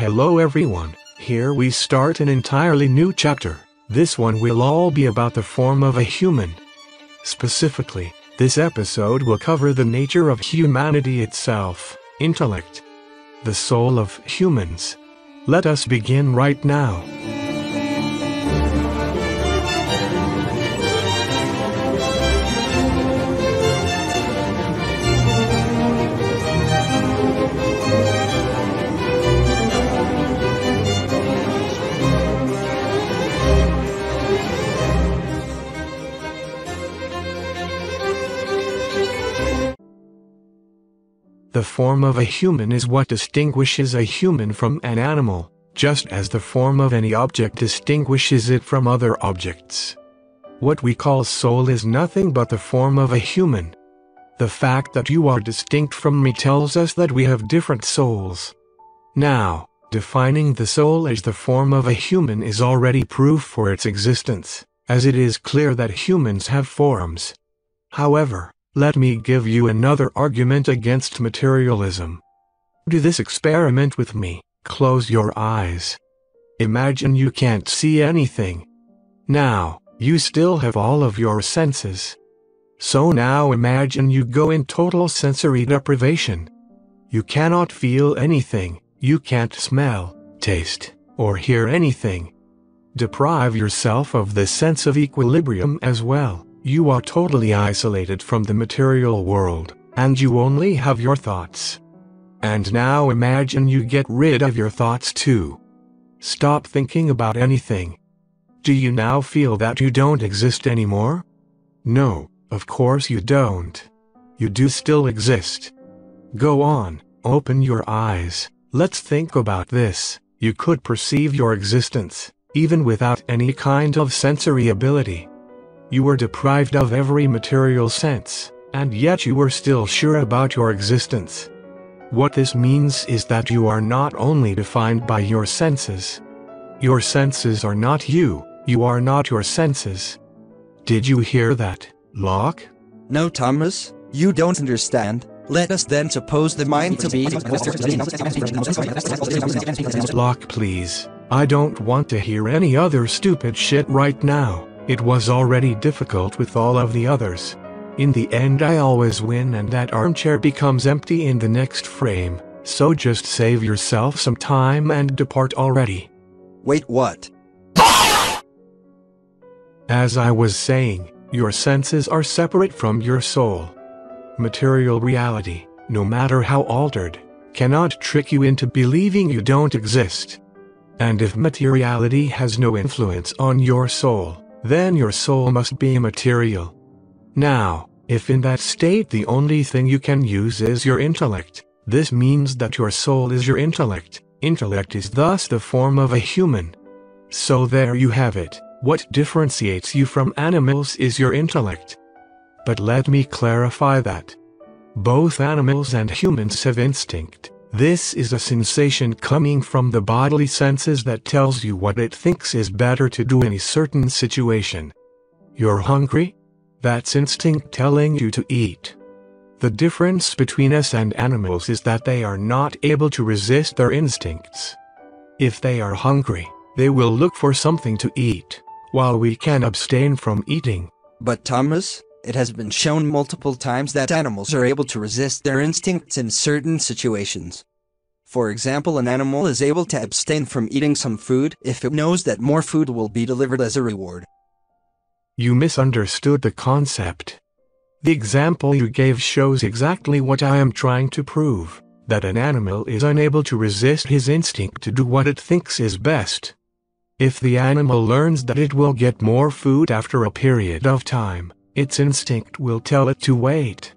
Hello everyone, here we start an entirely new chapter. This one will all be about the form of a human. Specifically, this episode will cover the nature of humanity itself, intellect, the soul of humans. Let us begin right now. Form of a human is what distinguishes a human from an animal, just as the form of any object distinguishes it from other objects. What we call soul is nothing but the form of a human. The fact that you are distinct from me tells us that we have different souls. Now, defining the soul as the form of a human is already proof for its existence, as it is clear that humans have forms. However, let me give you another argument against materialism. Do this experiment with me. Close your eyes. Imagine you can't see anything. Now, you still have all of your senses. So now imagine you go in total sensory deprivation. You cannot feel anything, you can't smell, taste, or hear anything. Deprive yourself of the sense of equilibrium as well. You are totally isolated from the material world, and you only have your thoughts. And now imagine you get rid of your thoughts too. Stop thinking about anything. Do you now feel that you don't exist anymore? No, of course you don't. You do still exist. Go on, open your eyes, let's think about this. You could perceive your existence, even without any kind of sensory ability. You were deprived of every material sense, and yet you were still sure about your existence. What this means is that you are not only defined by your senses. Your senses are not you, you are not your senses. Did you hear that, Locke? No, Thomas, you don't understand. Let us then suppose the mind to be. Locke, please. I don't want to hear any other stupid shit right now. It was already difficult with all of the others. In the end I always win and that armchair becomes empty in the next frame, so just save yourself some time and depart already. Wait, what? As I was saying, your senses are separate from your soul. Material reality, no matter how altered, cannot trick you into believing you don't exist. And if materiality has no influence on your soul, then your soul must be immaterial. Now, if in that state the only thing you can use is your intellect, this means that your soul is your intellect. Intellect is thus the form of a human. So there you have it. What differentiates you from animals is your intellect. But let me clarify that. Both animals and humans have instinct. This is a sensation coming from the bodily senses that tells you what it thinks is better to do in a certain situation. You're hungry? That's instinct telling you to eat. The difference between us and animals is that they are not able to resist their instincts. If they are hungry, they will look for something to eat, while we can abstain from eating. But Thomas, it has been shown multiple times that animals are able to resist their instincts in certain situations. For example, an animal is able to abstain from eating some food if it knows that more food will be delivered as a reward. You misunderstood the concept. The example you gave shows exactly what I am trying to prove that an animal is unable to resist his instinct to do what it thinks is best. If the animal learns that it will get more food after a period of time, its instinct will tell it to wait.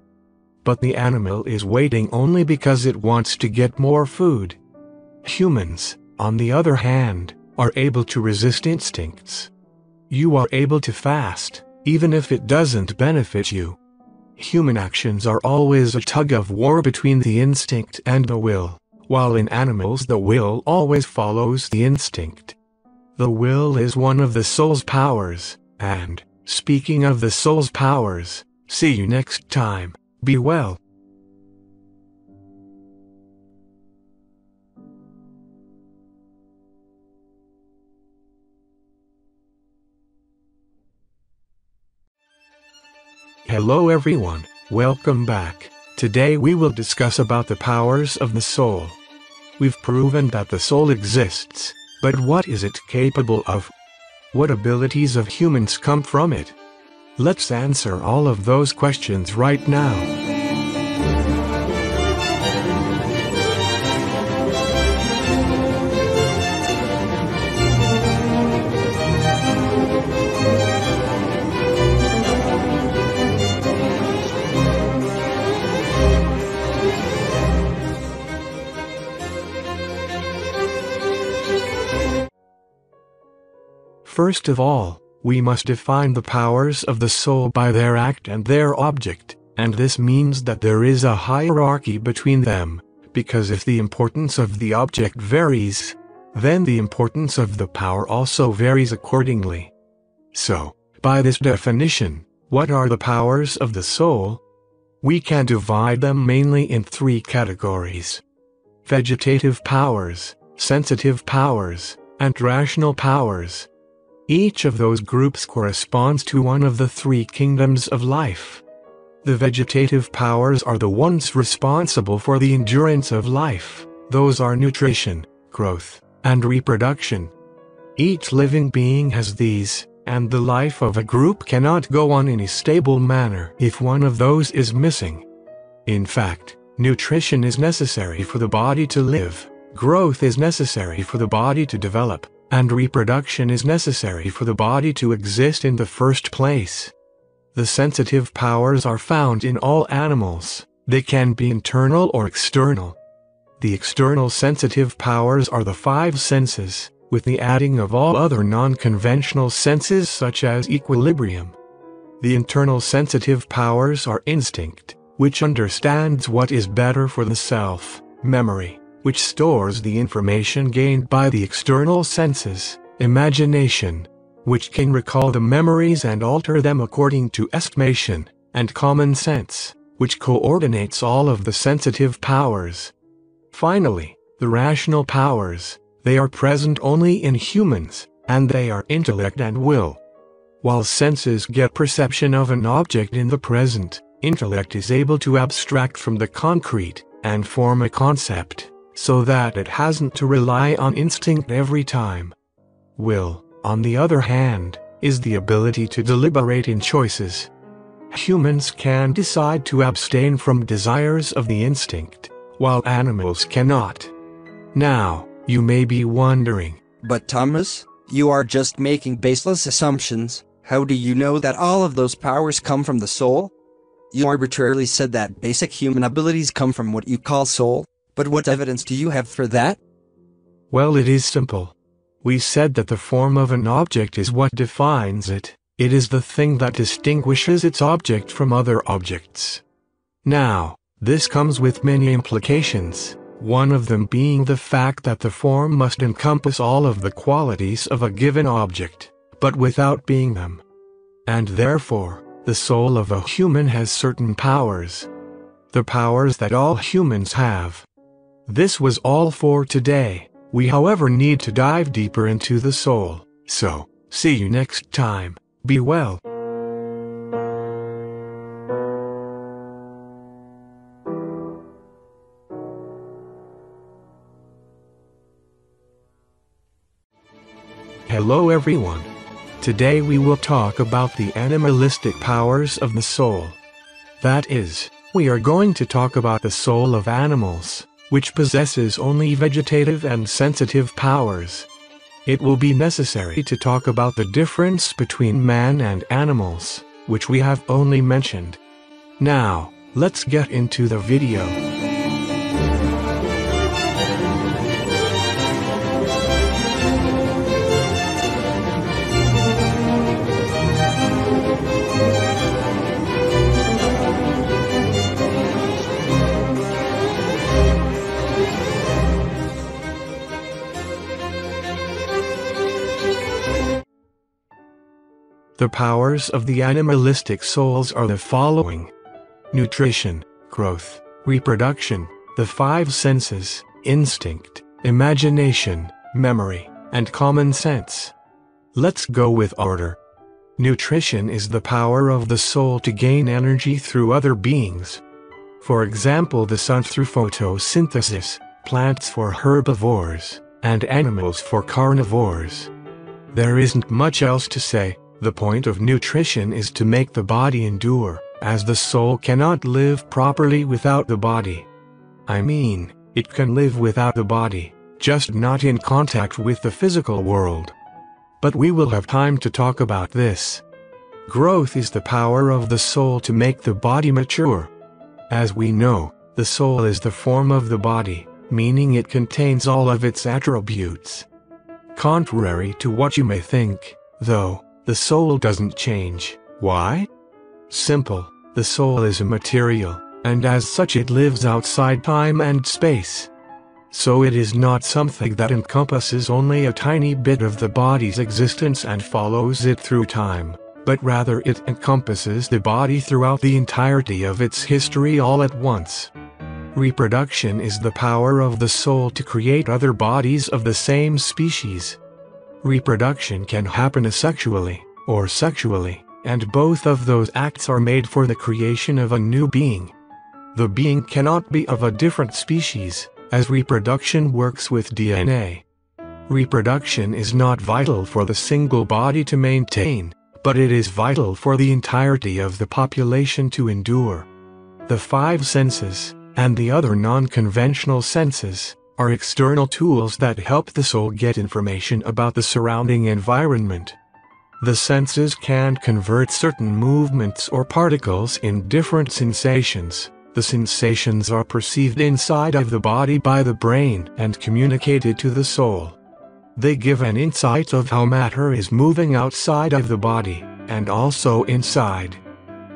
But the animal is waiting only because it wants to get more food. Humans, on the other hand, are able to resist instincts. You are able to fast, even if it doesn't benefit you. Human actions are always a tug of war between the instinct and the will, while in animals the will always follows the instinct. The will is one of the soul's powers, and, Speaking of the soul's powers, see you next time. Be well. Hello everyone, welcome back. Today we will discuss about the powers of the soul. We've proven that the soul exists, but what is it capable of? What abilities of humans come from it? Let's answer all of those questions right now. First of all, we must define the powers of the soul by their act and their object, and this means that there is a hierarchy between them, because if the importance of the object varies, then the importance of the power also varies accordingly. So, by this definition, what are the powers of the soul? We can divide them mainly in three categories. Vegetative powers, sensitive powers, and rational powers. Each of those groups corresponds to one of the three kingdoms of life. The vegetative powers are the ones responsible for the endurance of life, those are nutrition, growth, and reproduction. Each living being has these, and the life of a group cannot go on in a stable manner if one of those is missing. In fact, nutrition is necessary for the body to live, growth is necessary for the body to develop, and reproduction is necessary for the body to exist in the first place. The sensitive powers are found in all animals, they can be internal or external. The external sensitive powers are the five senses, with the adding of all other non-conventional senses such as equilibrium. The internal sensitive powers are instinct, which understands what is better for the self, memory, which stores the information gained by the external senses, imagination, which can recall the memories and alter them according to estimation, and common sense, which coordinates all of the sensitive powers. Finally, the rational powers, they are present only in humans, and they are intellect and will. While senses get perception of an object in the present, intellect is able to abstract from the concrete and form a concept so that it hasn't to rely on instinct every time. Will, on the other hand, is the ability to deliberate in choices. Humans can decide to abstain from desires of the instinct, while animals cannot. Now, you may be wondering, But Thomas, you are just making baseless assumptions. How do you know that all of those powers come from the soul? You arbitrarily said that basic human abilities come from what you call soul. But what evidence do you have for that? Well, it is simple. We said that the form of an object is what defines it. It is the thing that distinguishes its object from other objects. Now, this comes with many implications, one of them being the fact that the form must encompass all of the qualities of a given object, but without being them. And therefore, the soul of a human has certain powers. The powers that all humans have. This was all for today. We however need to dive deeper into the soul. So, see you next time. Be well. Hello everyone. Today we will talk about the animalistic powers of the soul. That is, we are going to talk about the soul of animals which possesses only vegetative and sensitive powers. It will be necessary to talk about the difference between man and animals, which we have only mentioned. Now, let's get into the video. The powers of the animalistic souls are the following. Nutrition, growth, reproduction, the five senses, instinct, imagination, memory, and common sense. Let's go with order. Nutrition is the power of the soul to gain energy through other beings. For example, the sun through photosynthesis, plants for herbivores, and animals for carnivores. There isn't much else to say, the point of nutrition is to make the body endure, as the soul cannot live properly without the body. I mean, it can live without the body, just not in contact with the physical world. But we will have time to talk about this. Growth is the power of the soul to make the body mature. As we know, the soul is the form of the body, meaning it contains all of its attributes. Contrary to what you may think, though, the soul doesn't change. Why? Simple, the soul is immaterial, and as such it lives outside time and space. So it is not something that encompasses only a tiny bit of the body's existence and follows it through time, but rather it encompasses the body throughout the entirety of its history all at once. Reproduction is the power of the soul to create other bodies of the same species. Reproduction can happen asexually, or sexually, and both of those acts are made for the creation of a new being. The being cannot be of a different species, as reproduction works with DNA. Reproduction is not vital for the single body to maintain, but it is vital for the entirety of the population to endure. The five senses, and the other non-conventional senses, are external tools that help the soul get information about the surrounding environment. The senses can convert certain movements or particles in different sensations. The sensations are perceived inside of the body by the brain and communicated to the soul. They give an insight of how matter is moving outside of the body, and also inside.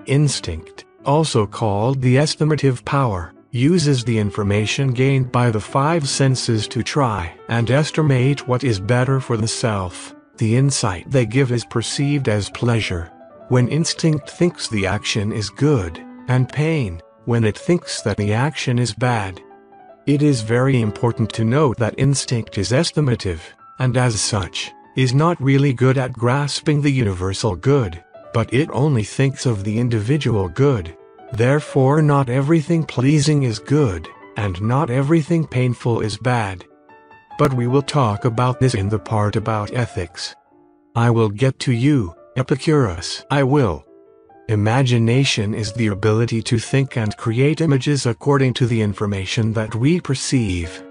Instinct, also called the estimative power, uses the information gained by the five senses to try and estimate what is better for the self. The insight they give is perceived as pleasure. When instinct thinks the action is good, and pain, when it thinks that the action is bad. It is very important to note that instinct is estimative, and as such, is not really good at grasping the universal good, but it only thinks of the individual good. Therefore not everything pleasing is good, and not everything painful is bad. But we will talk about this in the part about ethics. I will get to you, Epicurus. I will. Imagination is the ability to think and create images according to the information that we perceive.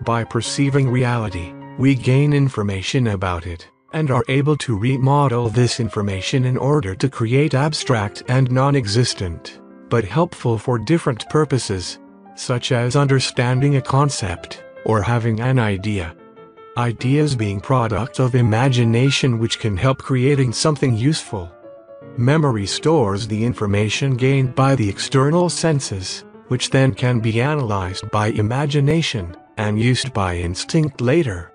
By perceiving reality, we gain information about it, and are able to remodel this information in order to create abstract and non-existent but helpful for different purposes, such as understanding a concept, or having an idea. Ideas being products of imagination which can help creating something useful. Memory stores the information gained by the external senses, which then can be analyzed by imagination, and used by instinct later.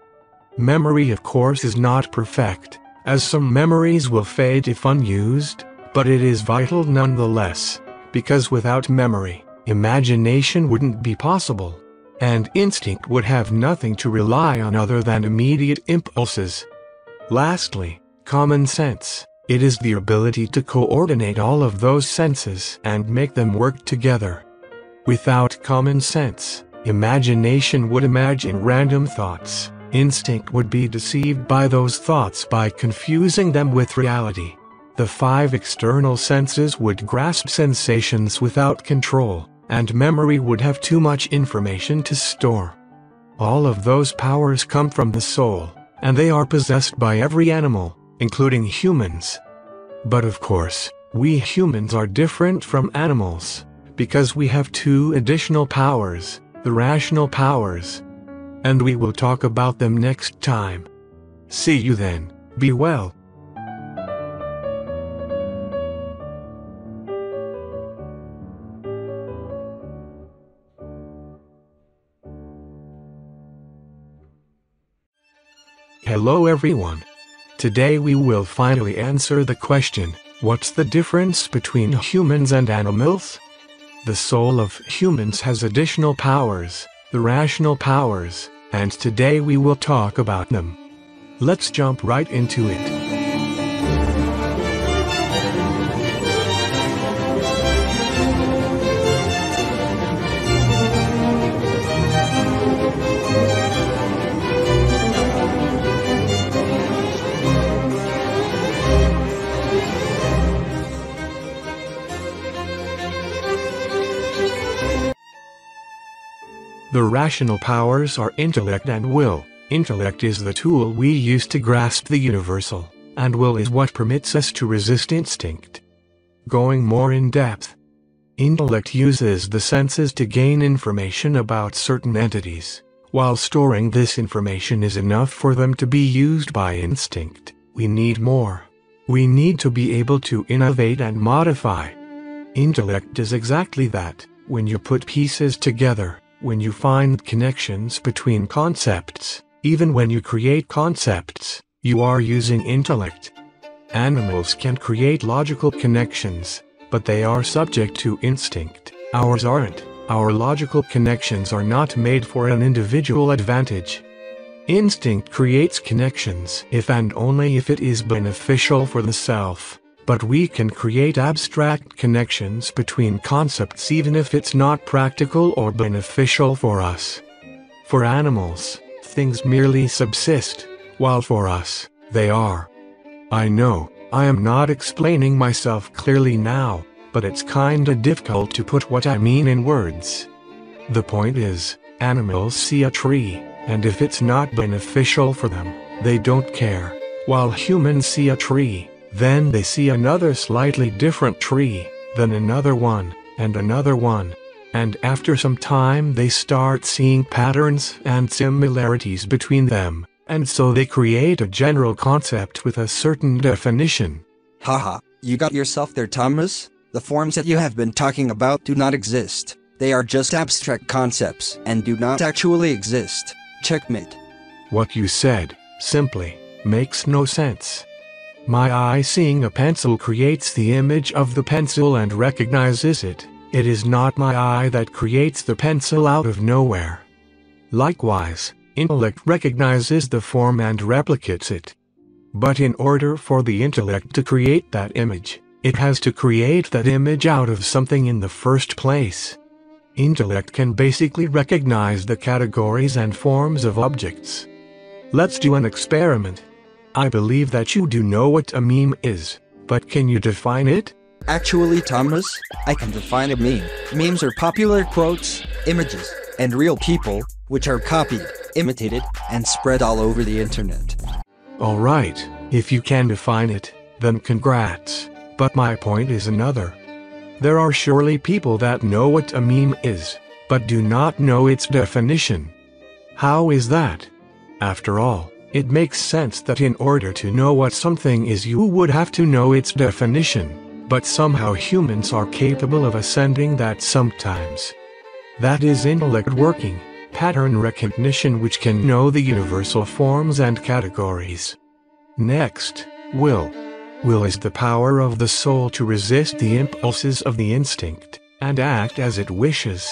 Memory of course is not perfect, as some memories will fade if unused, but it is vital nonetheless because without memory, imagination wouldn't be possible, and instinct would have nothing to rely on other than immediate impulses. Lastly, common sense. It is the ability to coordinate all of those senses and make them work together. Without common sense, imagination would imagine random thoughts. Instinct would be deceived by those thoughts by confusing them with reality. The five external senses would grasp sensations without control, and memory would have too much information to store. All of those powers come from the soul, and they are possessed by every animal, including humans. But of course, we humans are different from animals, because we have two additional powers, the rational powers. And we will talk about them next time. See you then, be well. Hello everyone. Today we will finally answer the question, what's the difference between humans and animals? The soul of humans has additional powers, the rational powers, and today we will talk about them. Let's jump right into it. Rational powers are intellect and will. Intellect is the tool we use to grasp the universal, and will is what permits us to resist instinct. Going more in depth, intellect uses the senses to gain information about certain entities. While storing this information is enough for them to be used by instinct, we need more. We need to be able to innovate and modify. Intellect is exactly that. When you put pieces together, when you find connections between concepts, even when you create concepts, you are using intellect. Animals can create logical connections, but they are subject to instinct. Ours aren't. Our logical connections are not made for an individual advantage. Instinct creates connections if and only if it is beneficial for the self. But we can create abstract connections between concepts even if it's not practical or beneficial for us. For animals, things merely subsist, while for us, they are. I know, I am not explaining myself clearly now, but it's kinda difficult to put what I mean in words. The point is, animals see a tree, and if it's not beneficial for them, they don't care, while humans see a tree, then they see another slightly different tree, then another one, and another one. And after some time they start seeing patterns and similarities between them, and so they create a general concept with a certain definition. Haha, you got yourself there, Thomas. The forms that you have been talking about do not exist. They are just abstract concepts and do not actually exist. Checkmate. What you said, simply, makes no sense. My eye seeing a pencil creates the image of the pencil and recognizes it. It is not my eye that creates the pencil out of nowhere. Likewise, intellect recognizes the form and replicates it. But in order for the intellect to create that image, it has to create that image out of something in the first place. Intellect can basically recognize the categories and forms of objects. Let's do an experiment. I believe that you do know what a meme is, but can you define it? Actually, Thomas, I can define a meme. Memes are popular quotes, images, and real people, which are copied, imitated, and spread all over the internet. Alright, if you can define it, then congrats. But my point is another. There are surely people that know what a meme is, but do not know its definition. How is that? After all, it makes sense that in order to know what something is you would have to know its definition, but somehow humans are capable of ascending that sometimes. That is intellect working, pattern recognition which can know the universal forms and categories. Next, will. Will is the power of the soul to resist the impulses of the instinct, and act as it wishes.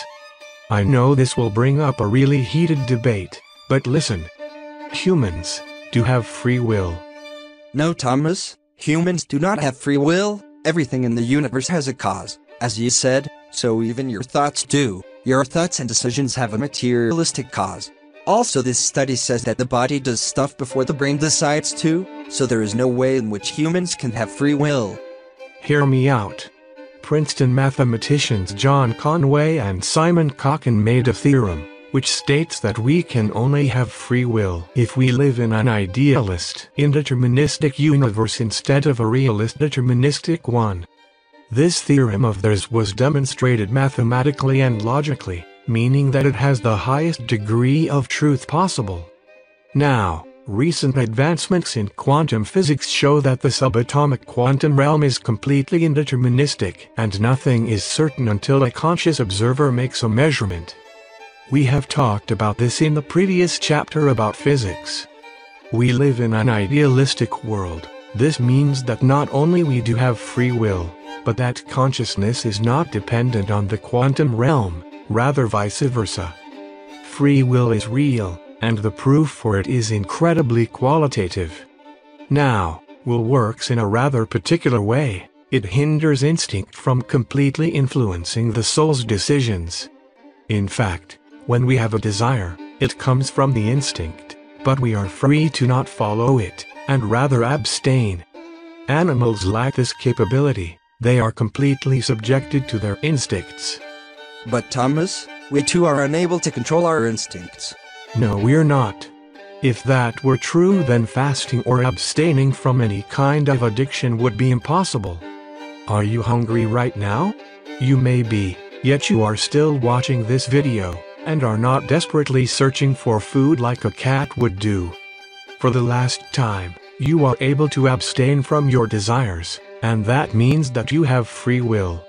I know this will bring up a really heated debate, but listen, Humans do have free will. No, Thomas, humans do not have free will. Everything in the universe has a cause, as you said, so even your thoughts do. Your thoughts and decisions have a materialistic cause. Also, this study says that the body does stuff before the brain decides to, so there is no way in which humans can have free will. Hear me out. Princeton mathematicians John Conway and Simon Kochen made a theorem which states that we can only have free will if we live in an idealist, indeterministic universe instead of a realist deterministic one. This theorem of theirs was demonstrated mathematically and logically, meaning that it has the highest degree of truth possible. Now, recent advancements in quantum physics show that the subatomic quantum realm is completely indeterministic and nothing is certain until a conscious observer makes a measurement. We have talked about this in the previous chapter about physics. We live in an idealistic world. This means that not only we do have free will, but that consciousness is not dependent on the quantum realm, rather vice versa. Free will is real, and the proof for it is incredibly qualitative. Now, will works in a rather particular way. It hinders instinct from completely influencing the soul's decisions. In fact, when we have a desire, it comes from the instinct, but we are free to not follow it, and rather abstain. Animals lack this capability, they are completely subjected to their instincts. But Thomas, We too are unable to control our instincts. No, we're not. If that were true, then fasting or abstaining from any kind of addiction would be impossible. Are you hungry right now? You may be, yet you are still watching this video, and are not desperately searching for food like a cat would do. For the last time, you are able to abstain from your desires, and that means that you have free will.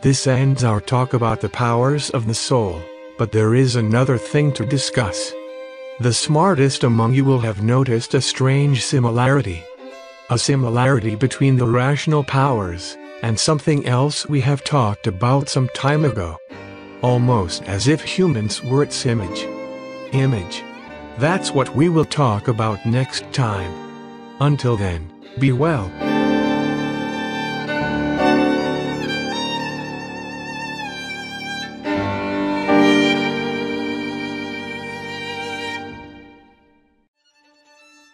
This ends our talk about the powers of the soul, but there is another thing to discuss. The smartest among you will have noticed a strange similarity. A similarity between the rational powers and something else we have talked about some time ago. Almost as if humans were its image. Image. That's what we will talk about next time. Until then, be well.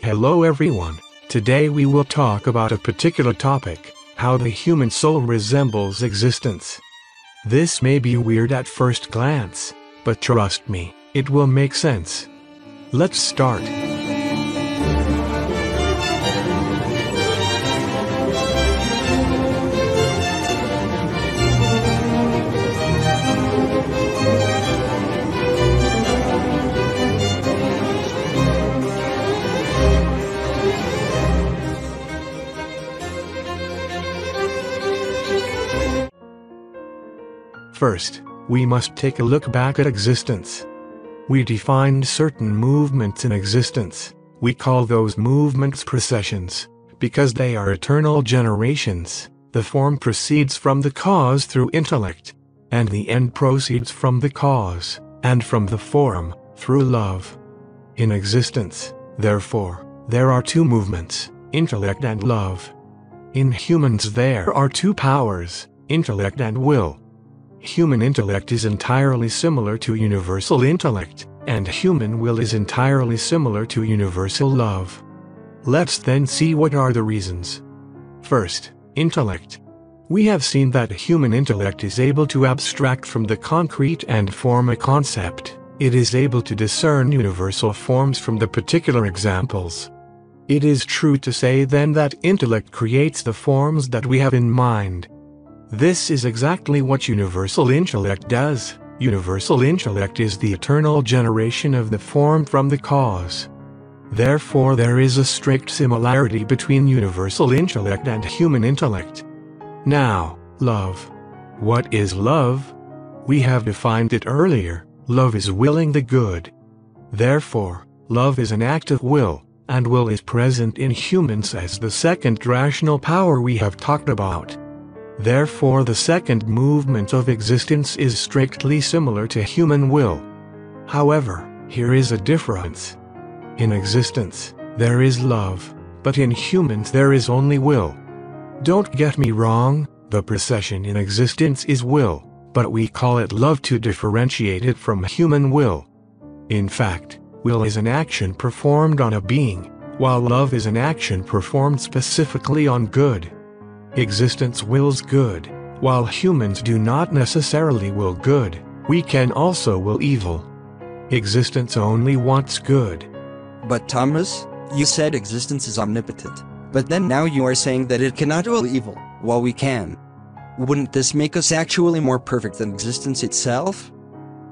Hello everyone. Today we will talk about a particular topic, how the human soul resembles existence. This may be weird at first glance, but trust me, it will make sense. Let's start. First, we must take a look back at existence. We defined certain movements in existence. We call those movements processions, because they are eternal generations. The form proceeds from the cause through intellect, and the end proceeds from the cause, and from the form, through love. In existence, therefore, there are two movements, intellect and love. In humans there are two powers, intellect and will. Human intellect is entirely similar to universal intellect, and human will is entirely similar to universal love. Let's then see what are the reasons. First, intellect. We have seen that human intellect is able to abstract from the concrete and form a concept. It is able to discern universal forms from the particular examples. It is true to say then that intellect creates the forms that we have in mind. This is exactly what universal intellect does. Universal intellect is the eternal generation of the form from the cause. Therefore there is a strict similarity between universal intellect and human intellect. Now, love. What is love? We have defined it earlier. Love is willing the good. Therefore, love is an act of will, and will is present in humans as the second rational power we have talked about. Therefore the second movement of existence is strictly similar to human will. However, here is a difference. In existence, there is love, but in humans there is only will. Don't get me wrong, the procession in existence is will, but we call it love to differentiate it from human will. In fact, will is an action performed on a being, while love is an action performed specifically on good. Existence wills good, while humans do not necessarily will good, we can also will evil. Existence only wants good. But Thomas, you said existence is omnipotent. But then now you are saying that it cannot will evil, while we can. Wouldn't this make us actually more perfect than existence itself?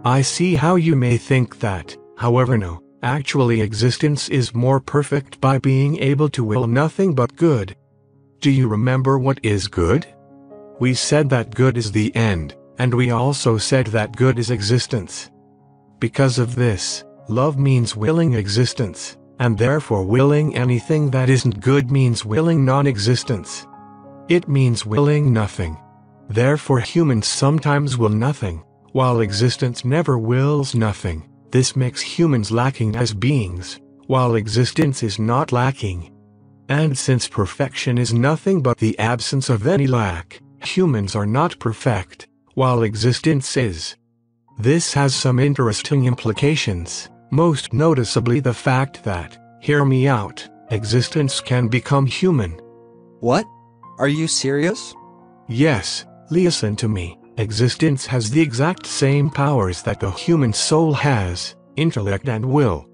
I see how you may think that, however no, actually existence is more perfect by being able to will nothing but good, do you remember what is good? We said that good is the end, and we also said that good is existence. Because of this, love means willing existence, and therefore willing anything that isn't good means willing non-existence. It means willing nothing. Therefore humans sometimes will nothing, while existence never wills nothing. This makes humans lacking as beings, while existence is not lacking. And since perfection is nothing but the absence of any lack, humans are not perfect, while existence is. This has some interesting implications, most noticeably the fact that, hear me out, existence can become human. What? Are you serious? Yes, listen to me. existence has the exact same powers that the human soul has, intellect and will.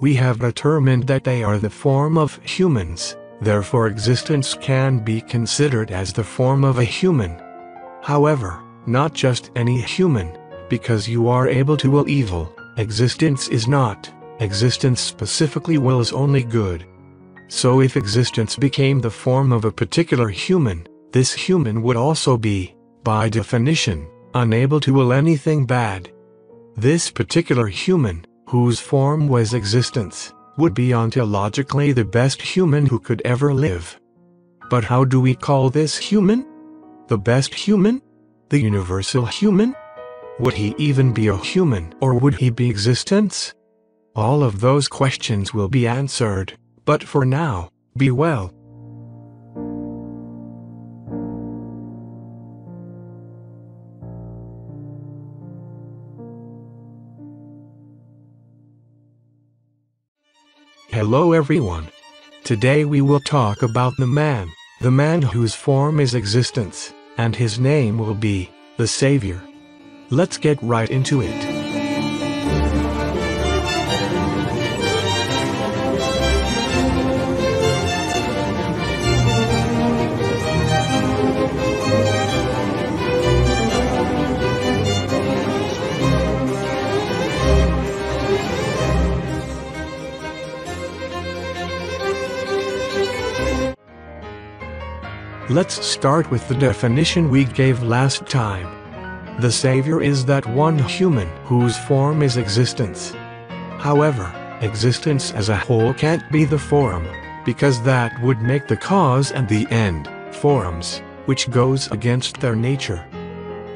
We have determined that they are the form of humans, therefore existence can be considered as the form of a human. However, not just any human, because you are able to will evil, existence is not, existence specifically wills only good. So if existence became the form of a particular human, this human would also be, by definition, unable to will anything bad. This particular human, whose form was existence, would be ontologically the best human who could ever live. But how do we call this human? The best human? The universal human? Would he even be a human or would he be existence? All of those questions will be answered, but for now, be well. Hello everyone. Today we will talk about the man, the man whose form is existence, and his name will be the Savior. Let's get right into it. Let's start with the definition we gave last time. The Savior is that one human whose form is existence. However, existence as a whole can't be the form, because that would make the cause and the end, forms, which goes against their nature.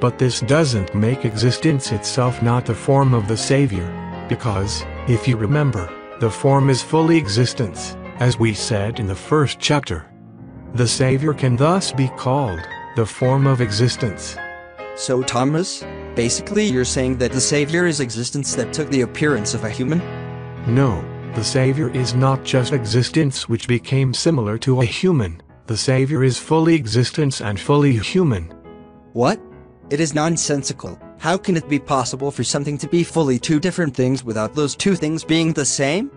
But this doesn't make existence itself not the form of the Savior, because, if you remember, the form is fully existence, as we said in the first chapter. The Savior can thus be called the form of existence. So, Thomas, basically you're saying that the Savior is existence that took the appearance of a human? No, the Savior is not just existence which became similar to a human. The Savior is fully existence and fully human. What? It is nonsensical. How can it be possible for something to be fully two different things without those two things being the same?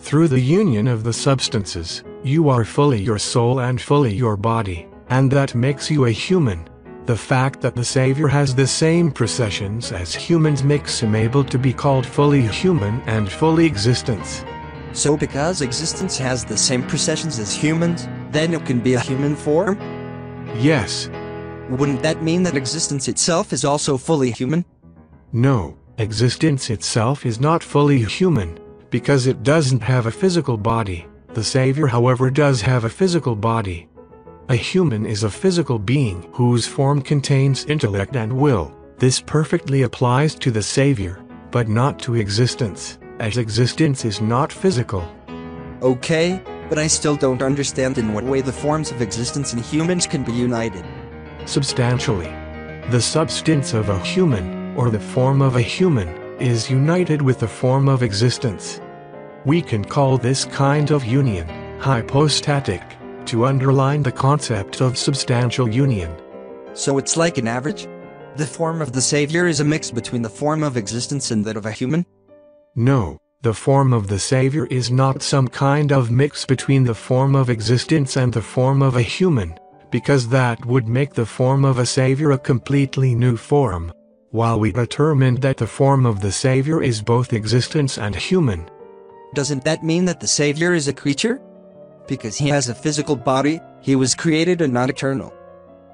Through the union of the substances, you are fully your soul and fully your body, and that makes you a human. The fact that the Savior has the same processions as humans makes him able to be called fully human and fully existence. So because existence has the same processions as humans, then it can be a human form? Yes. Wouldn't that mean that existence itself is also fully human? No, existence itself is not fully human, because it doesn't have a physical body. The Savior however does have a physical body. A human is a physical being whose form contains intellect and will. This perfectly applies to the Savior, but not to existence, as existence is not physical. Okay, but I still don't understand in what way the forms of existence in humans can be united. Substantially. The substance of a human, or the form of a human, is united with the form of existence. We can call this kind of union hypostatic to underline the concept of substantial union. So it's like an average? The form of the Savior is a mix between the form of existence and that of a human? No, the form of the Savior is not some kind of mix between the form of existence and the form of a human, because that would make the form of a Savior a completely new form. While we determined that the form of the Savior is both existence and human, doesn't that mean that the Savior is a creature? Because he has a physical body, he was created and not eternal.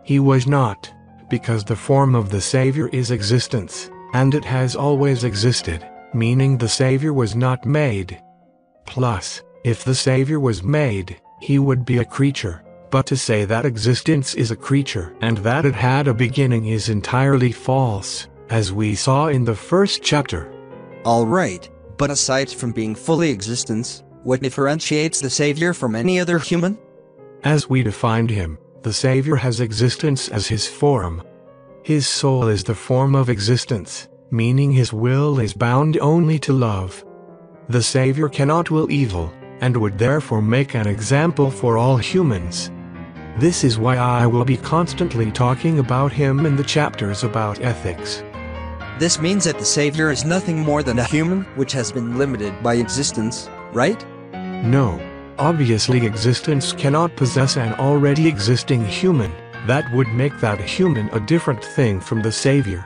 He was not, because the form of the Savior is existence, and it has always existed, meaning the Savior was not made. Plus, if the Savior was made, he would be a creature. But to say that existence is a creature and that it had a beginning is entirely false, as we saw in the first chapter. Alright, but aside from being fully existence, what differentiates the Savior from any other human? As we defined him, the Savior has existence as his form. His soul is the form of existence, meaning his will is bound only to love. The Savior cannot will evil, and would therefore make an example for all humans. This is why I will be constantly talking about him in the chapters about ethics. This means that the Savior is nothing more than a human which has been limited by existence, right? No. Obviously existence cannot possess an already existing human, that would make that human a different thing from the Savior.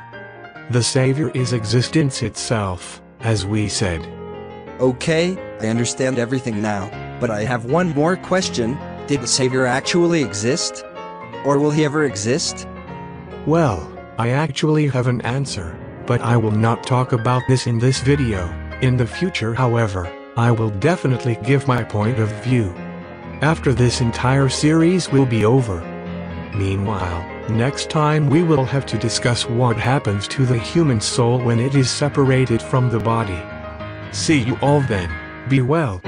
The Savior is existence itself, as we said. Okay, I understand everything now, but I have one more question. Did the Savior actually exist? Or will he ever exist? Well, I actually have an answer, but I will not talk about this in this video. In the future however, I will definitely give my point of view. After this entire series will be over. Meanwhile, next time we will have to discuss what happens to the human soul when it is separated from the body. See you all then. Be well.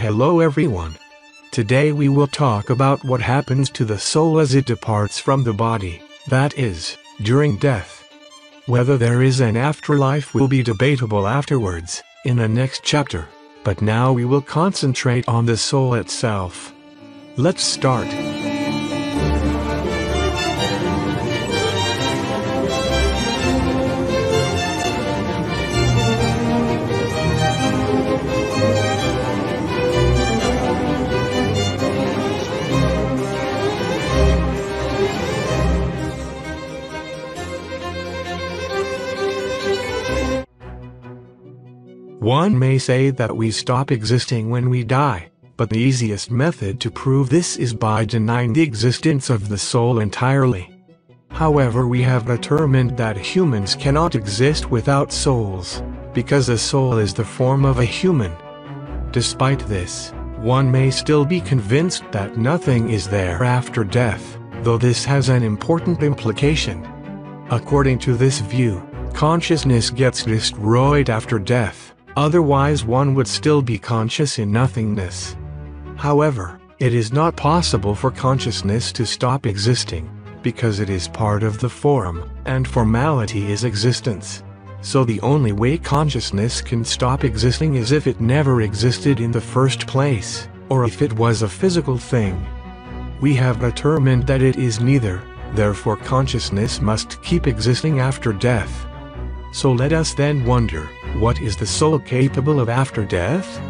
Hello everyone. Today we will talk about what happens to the soul as it departs from the body, that is, during death. Whether there is an afterlife will be debatable afterwards, in the next chapter, but now we will concentrate on the soul itself. Let's start. One may say that we stop existing when we die, but the easiest method to prove this is by denying the existence of the soul entirely. However we have determined that humans cannot exist without souls, because a soul is the form of a human. Despite this, one may still be convinced that nothing is there after death, though this has an important implication. According to this view, consciousness gets destroyed after death, otherwise one would still be conscious in nothingness. However, it is not possible for consciousness to stop existing, because it is part of the form, and formality is existence. So the only way consciousness can stop existing is if it never existed in the first place, or if it was a physical thing. We have determined that it is neither, therefore consciousness must keep existing after death. So let us then wonder, what is the soul capable of after death?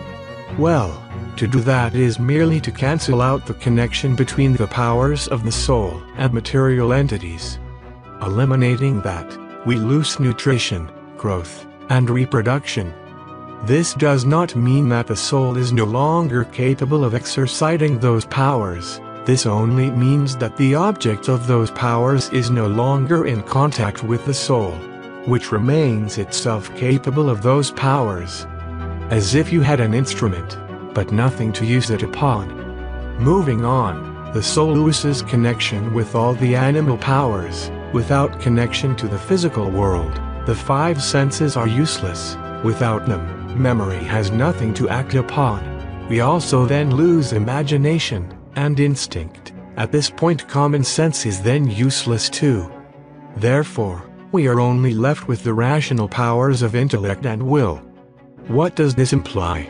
Well, to do that is merely to cancel out the connection between the powers of the soul and material entities. Eliminating that, we lose nutrition, growth, and reproduction. This does not mean that the soul is no longer capable of exercising those powers, this only means that the object of those powers is no longer in contact with the soul, which remains itself capable of those powers. As if you had an instrument, but nothing to use it upon. Moving on, the soul loses connection with all the animal powers, without connection to the physical world. The five senses are useless, without them, memory has nothing to act upon. We also then lose imagination, and instinct. At this point common sense is then useless too. Therefore, we are only left with the rational powers of intellect and will. What does this imply?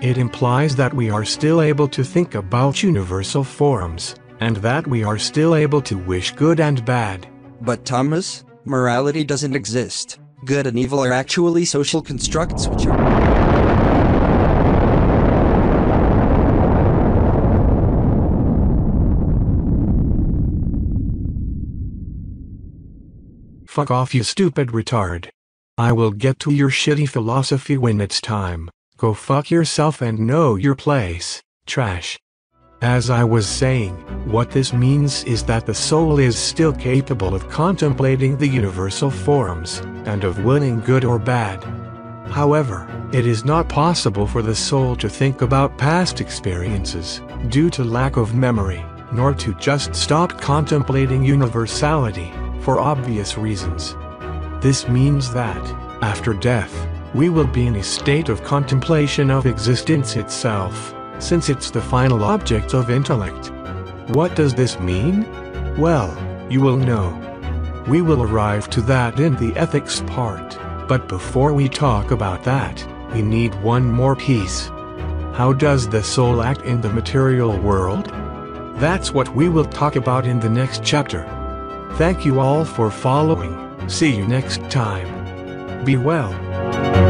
It implies that we are still able to think about universal forms, and that we are still able to wish good and bad. But Thomas, morality doesn't exist. Good and evil are actually social constructs which are. Fuck off you stupid retard. I will get to your shitty philosophy when it's time. Go fuck yourself and know your place, trash. As I was saying, what this means is that the soul is still capable of contemplating the universal forms, and of willing good or bad. However, it is not possible for the soul to think about past experiences, due to lack of memory, nor to just stop contemplating universality, for obvious reasons. This means that, after death, we will be in a state of contemplation of existence itself, since it's the final object of intellect. What does this mean? Well, you will know. We will arrive to that in the ethics part, but before we talk about that, we need one more piece. How does the soul act in the material world? That's what we will talk about in the next chapter. Thank you all for following. See you next time. Be well.